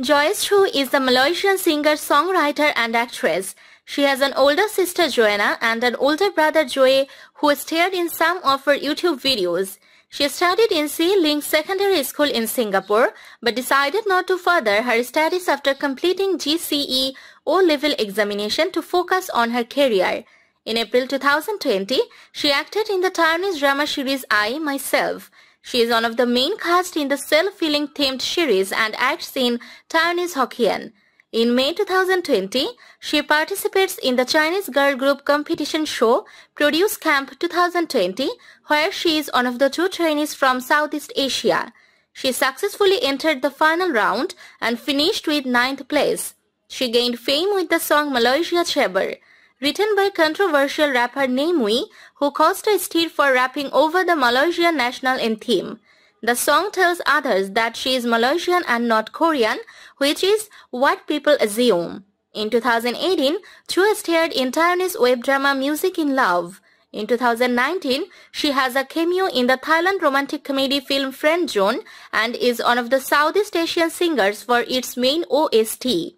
Joyce Chu is a Malaysian singer, songwriter and actress. She has an older sister Joana and an older brother Joey who starred in some of her YouTube videos. She studied in Si Ling Secondary School in Singapore but decided not to further her studies after completing GCE O-level examination to focus on her career. In April 2020, she acted in the Taiwanese drama series I, Myself. She is one of the main cast in the self-healing themed series and acts in Taiwanese Hokkien. In May 2020, she participates in the Chinese girl group competition show Produce Camp 2020, where she is one of the two trainees from Southeast Asia. She successfully entered the final round and finished with ninth place. She gained fame with the song Malaysia Chabor, written by controversial rapper Namewee, who caused a stir for rapping over the Malaysian national anthem. The song tells others that she is Malaysian and not Korean, which is what people assume. In 2018, Chu starred in Taiwanese web drama Music in Love. In 2019, she has a cameo in the Thailand romantic comedy film Friend Zone and is one of the Southeast Asian singers for its main OST.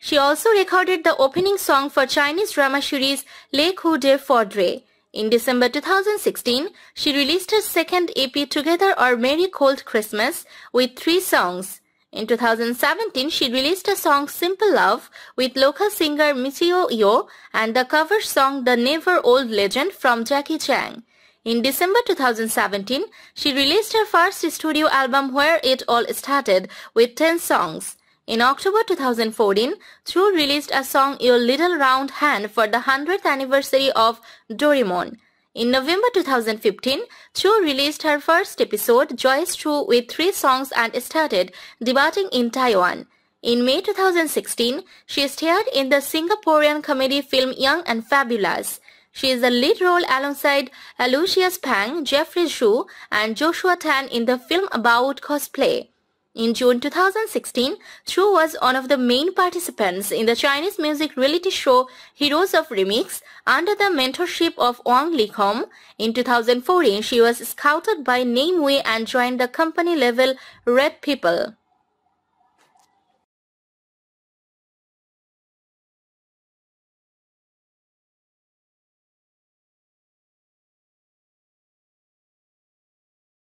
She also recorded the opening song for Chinese drama series Le Coup de Foudre. In December 2016, she released her second EP Together or Merry Cold Christmas with three songs. In 2017, she released a song Simple Love with local singer Michio Yo and the cover song The Never Old Legend from Jacky Cheung. In December 2017, she released her first studio album Where It All Started with 10 songs. In October 2014, Chu released a song Your Little Round Hand for the 100th anniversary of Doraemon. In November 2015, Chu released her first episode, Joyce Chu, with three songs and started debuting in Taiwan. In May 2016, she starred in the Singaporean comedy film Young and Fabulous. She is the lead role alongside Aloysius Pang, Jeffrey Zhu, and Joshua Tan in the film about cosplay. In June 2016, Chu was one of the main participants in the Chinese music reality show Heroes of Remix under the mentorship of Wang Leehom. In 2014, she was scouted by Namewee and joined the company level Red People.